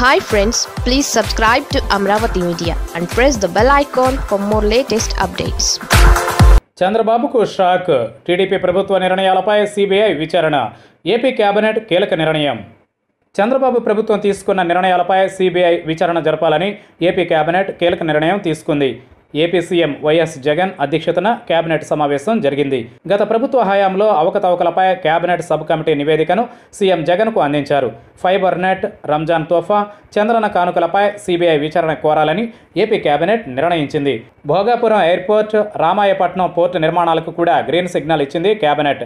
Hi friends please subscribe to Amaravati media and press the bell icon for more latest updates చంద్రబాబుకు shock. TDP ప్రభుత్వ నిర్ణయాలపై CBI విచారణ. AP cabinet కీలక నిర్ణయం. చంద్రబాబు ప్రభుత్వం తీసుకున్న నిర్ణయాలపై సిబిఐ విచారణ జరపాలని ఏపీ కేబినెట్ కీలక నిర్ణయం తీసుకుంది. ఏపీ సీఎం వైఎస్ జగన్ అధ్యక్షతన కేబినెట్ సమావేశం జరిగింది. గత ప్రభుత్వ హయాంలో అవకతవకలపై కేబినెట్ సబ్ కమిటీ నివేదికను సీఎం జగన్కు అందించారు. ఫైబర్ నెట్ రంజాన్ తోఫా చంద్రన కానుకలపై సీబీఐ విచారణ కోరాలని ఏపీ కేబినెట్ నిర్ణయించింది. భోగాపురం ఎయిర్పోర్ట్ రామాయపట్నం పోర్టు నిర్మాణాలకు కూడా గ్రీన్ సిగ్నల్ ఇచ్చింది కేబినెట్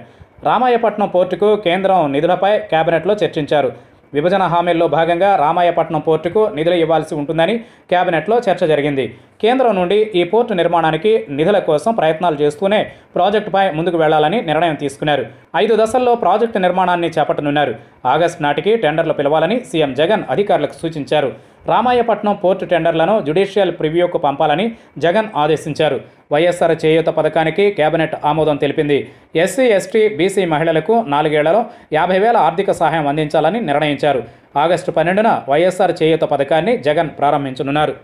రామాయపట్నం పోర్టుకు కేంద్రం నిధులపై కేబినెట్లో చర్చించారు. విభజన హామీల్లో భాగంగా రామాయపట్నం పోర్టుకు నిధులు ఇవ్వాల్సి ఉంటుందని కేబినెట్లో చర్చ జరిగింది. కేంద్రం నుండి ఈ పోర్టు నిర్మాణానికి నిధుల కోసం ప్రయత్నాలు చేస్తూనే ప్రాజెక్టుపై ముందుకు వెళ్ళాలని నిర్ణయం తీసుకున్నారు. ఐదు దశల్లో ప్రాజెక్టు నిర్మాణాన్ని చేపట్టనున్నారు. ఆగస్టు నాటికి టెండర్లు పిలవాలని సీఎం జగన్ అధికారులకు సూచించారు. రామాయపట్నం పోర్టు టెండర్లను జ్యుడిషియల్ ప్రివ్యూకు పంపాలని జగన్ ఆదేశించారు. వైఎస్ఆర్ చేయూత పథకానికి కేబినెట్ ఆమోదం తెలిపింది. ఎస్సీ ఎస్టీ బీసీ మహిళలకు నాలుగేళ్ళలో యాభై వేల ఆర్థిక సహాయం అందించాలని నిర్ణయించారు. ఆగస్టు పన్నెండున వైఎస్ఆర్ చేయూత పథకాన్ని జగన్ ప్రారంభించనున్నారు.